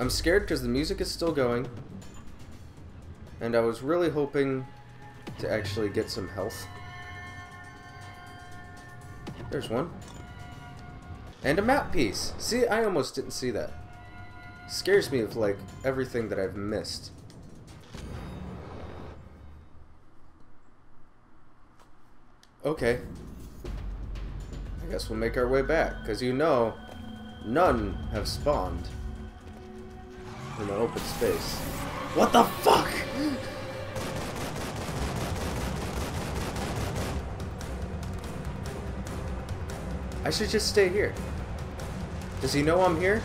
I'm scared because the music is still going. And I was really hoping to actually get some health. There's one. And a map piece. See, I almost didn't see that. Scares me of, like, everything that I've missed. Okay. I guess we'll make our way back, because you know, none have spawned in an open space. What the fuck? I should just stay here. Does he know I'm here?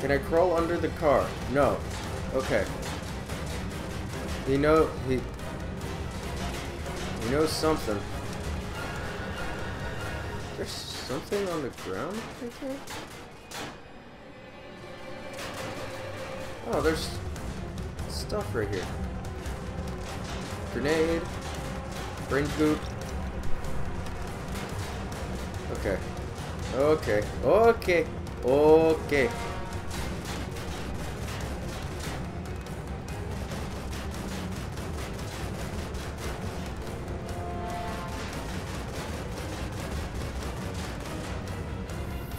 Can I crawl under the car? No. Okay. He know he he knows something. There's something on the ground right? Oh, there's stuff right here. Grenade. Brain goop. Okay. Okay. Okay. Okay.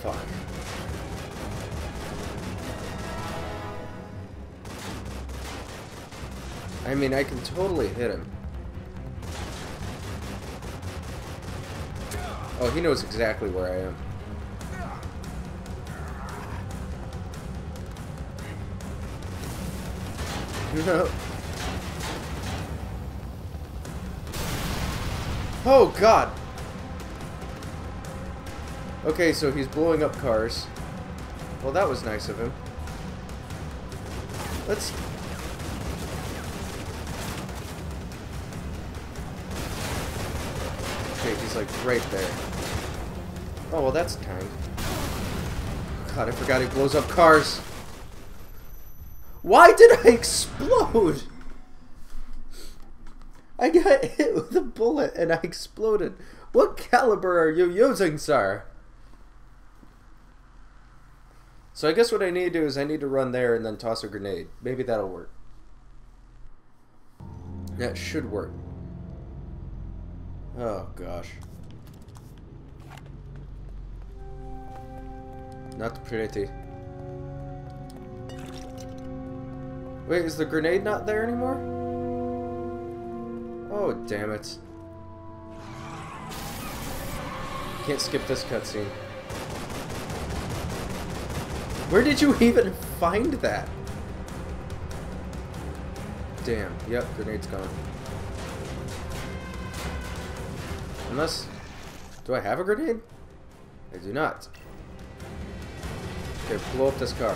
Fuck. I mean, I can totally hit him. Oh, he knows exactly where I am. No. Oh, God! Okay, so he's blowing up cars. Well, that was nice of him. Let's... Okay, he's like right there. Oh, well, that's kind. God, I forgot he blows up cars. Why did I explode? I got hit with a bullet and I exploded. What caliber are you using, sir? So I guess what I need to do is I need to run there and then toss a grenade. Maybe that'll work. That should work. Oh, gosh. Not pretty. Wait, is the grenade not there anymore? Oh, damn it. Can't skip this cutscene. Where did you even find that? Damn. Yep, grenade's gone. Unless... Do I have a grenade? I do not. Okay, blow up this car.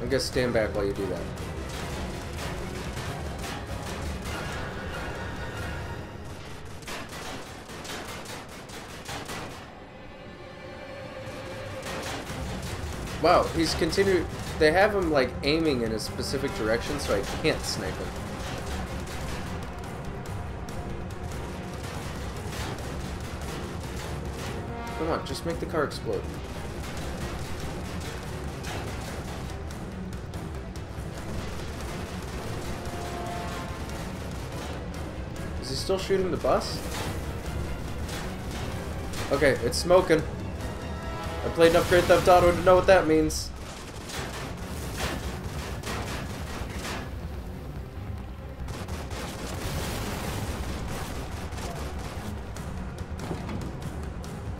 I'm gonna stand back while you do that. Wow, he's continued. They have him like aiming in a specific direction, so I can't snipe him. Come on, just make the car explode. Is he still shooting the bus? Okay, it's smoking. Played enough Grand Theft Auto to know what that means.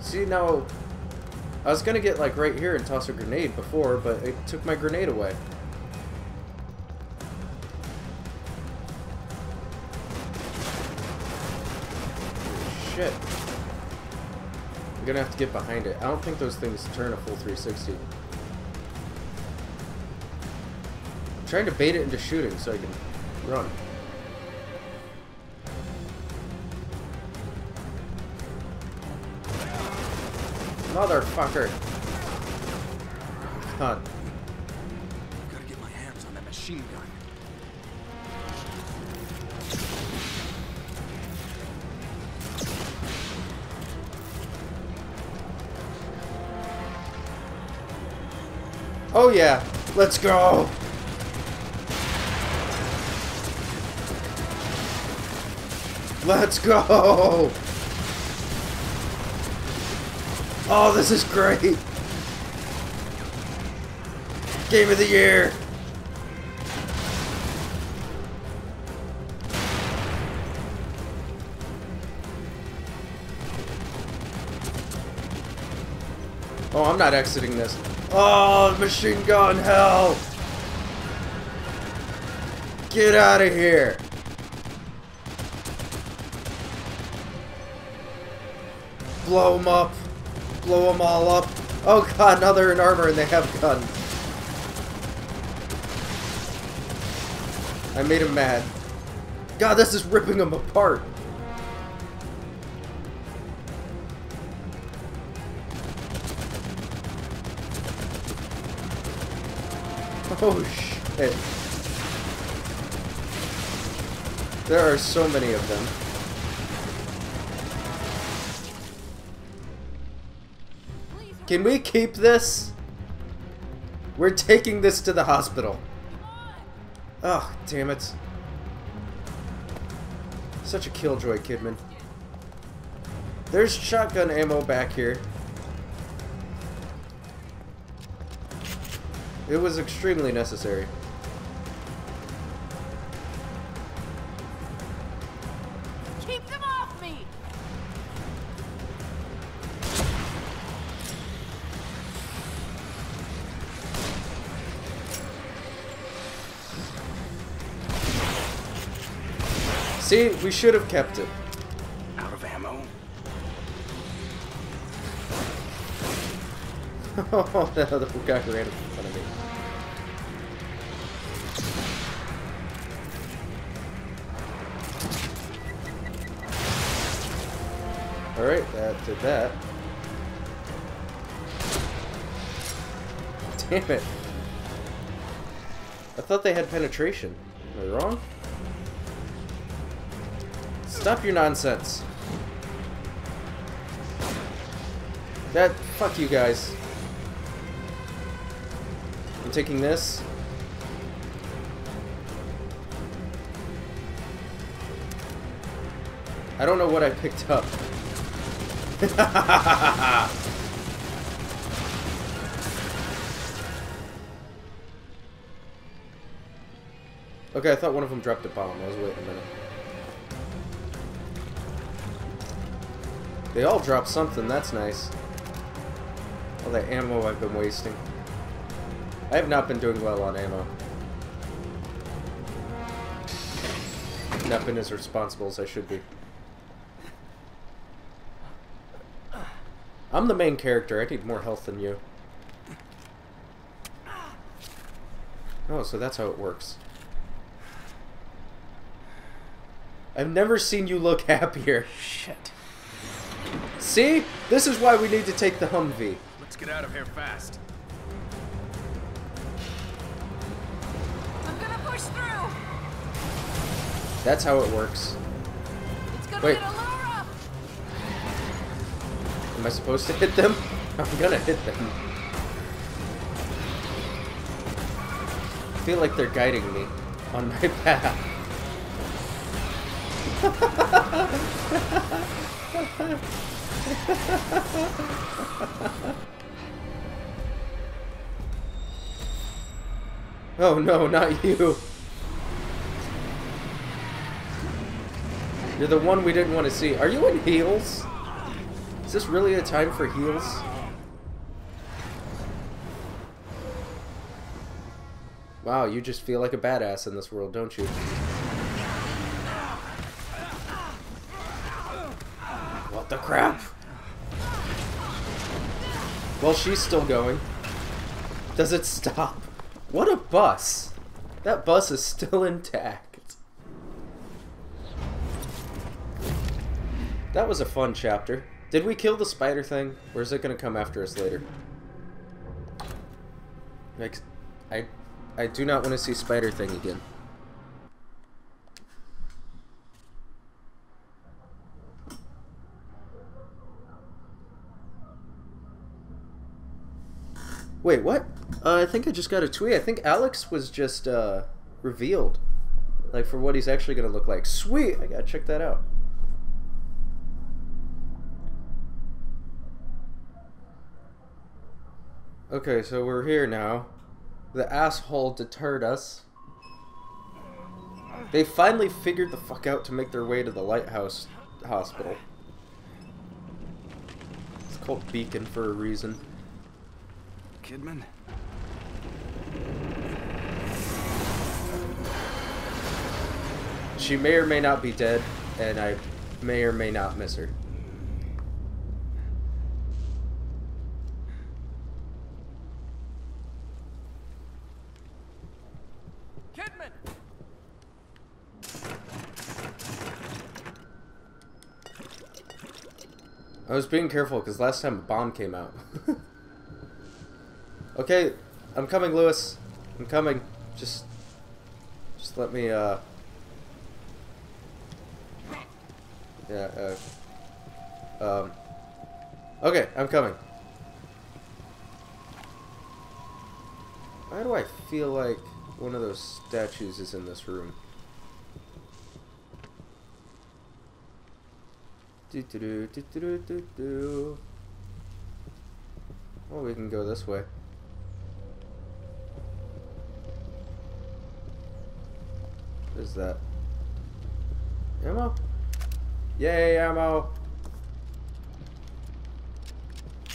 See, now... I was gonna get, like, right here and toss a grenade before, but it took my grenade away. Gonna have to get behind it. I don't think those things turn a full 360. I'm trying to bait it into shooting so I can run. Motherfucker! God. Gotta get my hands on that machine gun. Oh yeah, let's go. Let's go. Oh, this is great. Game of the year. Oh, I'm not exiting this. Oh, machine gun hell! Get out of here! Blow them up. Blow them all up. Oh god, now they're in armor and they have guns. I made him mad. God, this is ripping them apart. Oh shit. There are so many of them. Can we keep this? We're taking this to the hospital. Oh, damn it. Such a killjoy, Kidman. There's shotgun ammo back here. It was extremely necessary. Keep them off me! See, we should have kept it. Out of ammo? oh no, the guy ran Alright, that did that. Damn it. I thought they had penetration. Am I wrong? Stop your nonsense. That, fuck you guys. I'm taking this. I don't know what I picked up. okay, I thought one of them dropped a bomb. I was waiting a minute. They all dropped something, that's nice. All that ammo I've been wasting. I have not been doing well on ammo. Not been as responsible as I should be. I'm the main character, I need more health than you. Oh, so that's how it works. I've never seen you look happier. Shit. See? This is why we need to take the Humvee. Let's get out of here fast. I'm gonna push through! That's how it works. It's gonna Wait. Am I supposed to hit them? I'm gonna hit them. I feel like they're guiding me on my path. oh no, not you. You're the one we didn't want to see. Are you in heels? Is this really a time for heels? Wow, you just feel like a badass in this world, don't you? What the crap? Well, she's still going. Does it stop? What a bus! That bus is still intact. That was a fun chapter. Did we kill the spider thing? Or is it going to come after us later? Like, I, I do not want to see spider thing again. Wait, what? Uh, I think I just got a tweet. I think Alex was just uh, revealed, like for what he's actually gonna look like. Sweet, I gotta check that out. Okay, so we're here now. The asshole deterred us. They finally figured the fuck out to make their way to the lighthouse hospital. It's called Beacon for a reason. Kidman? She may or may not be dead, and I may or may not miss her. Kidman! I was being careful because last time a bomb came out. okay, I'm coming, Lewis. I'm coming. Just, just let me. uh... Yeah. Uh, um. Okay, I'm coming. Why do I feel like one of those statues is in this room? Do do do do do do do. Oh, we can go this way. What is that? Ammo? Yay, ammo!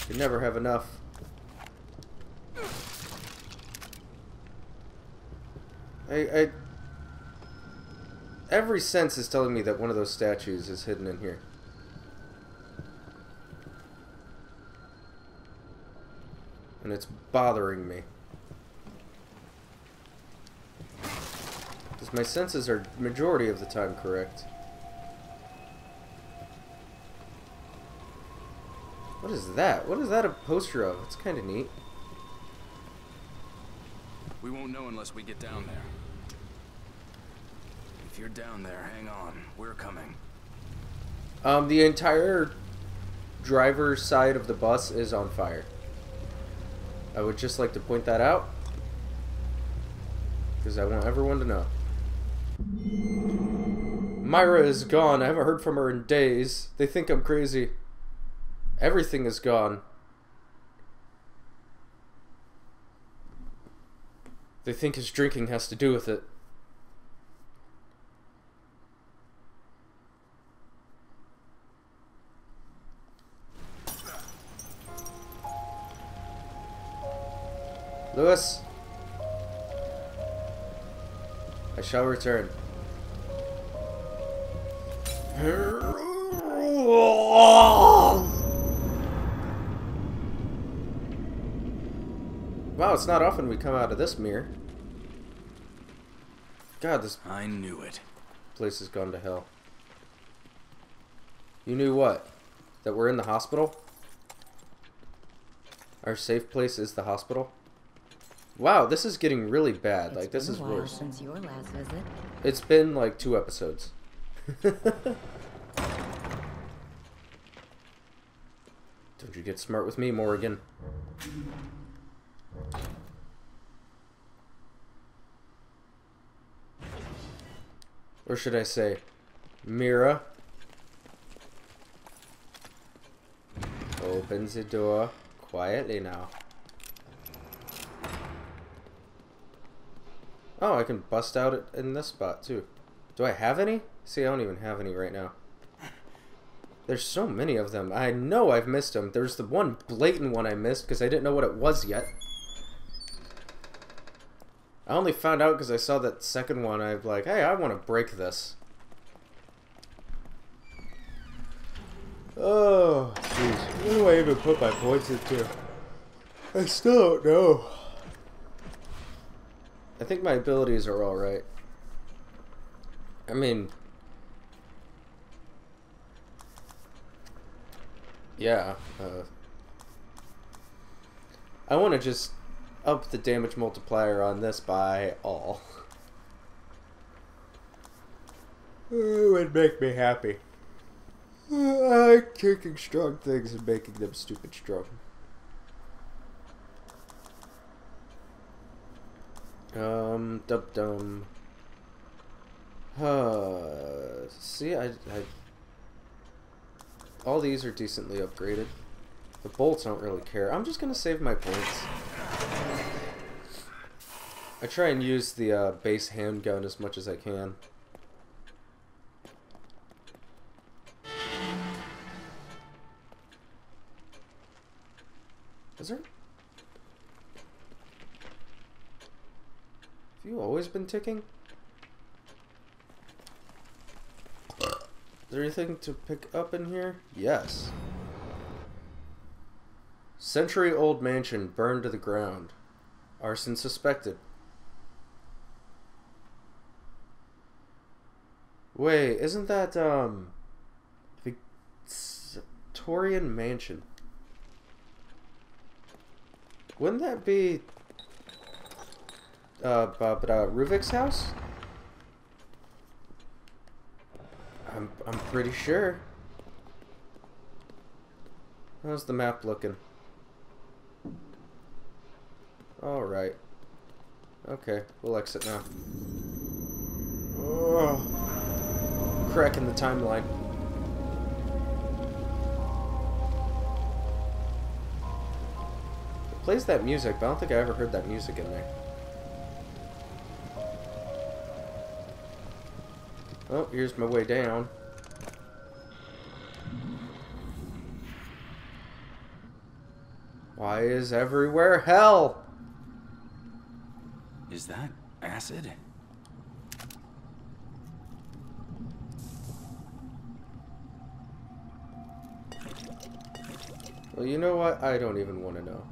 You never have enough. I, I... Every sense is telling me that one of those statues is hidden in here. And it's bothering me. Because my senses are majority of the time correct. What is that? What is that a poster of? It's kind of neat. We won't know unless we get down there. If you're down there, hang on. We're coming. Um, the entire driver's side of the bus is on fire. I would just like to point that out. Because I want everyone to know. Myra is gone. I haven't heard from her in days. They think I'm crazy. Everything is gone. They think his drinking has to do with it. Lewis. I shall return. Wow, it's not often we come out of this mirror. God, this I knew it. place has gone to hell. You knew what? That we're in the hospital? Our safe place is the hospital? Wow, this is getting really bad. It's like, this is worse. since your last visit. It's been like two episodes. Don't you get smart with me, Morgan. Or should I say, Mira opens the door quietly now. Oh, I can bust out in this spot too. Do I have any? See, I don't even have any right now. There's so many of them. I know I've missed them. There's the one blatant one I missed because I didn't know what it was yet. I only found out because I saw that second one. I'm like, hey, I want to break this. Oh, jeez. Where do I even put my points into? I still don't know. I think my abilities are alright. I mean... Yeah. Uh, I want to just up the damage multiplier on this by all. It would make me happy. I like taking strong things and making them stupid strong. Um, dum dum. Uh, see, I, I. All these are decently upgraded. The bolts don't really care. I'm just gonna save my points. I try and use the uh, base handgun as much as I can. Is there? Have you always been ticking? Is there anything to pick up in here? Yes. Century old mansion burned to the ground. Arson suspected. Wait, isn't that, um. Victorian Mansion? Wouldn't that be. Uh, but, uh, Ruvik's house? I'm, I'm pretty sure. How's the map looking? Alright. Okay, we'll exit now. Oh, crack in the timeline. It plays that music, but I don't think I ever heard that music in there. Oh, here's my way down. Why is everywhere hell? Is that acid? Well, you know what? I don't even want to know.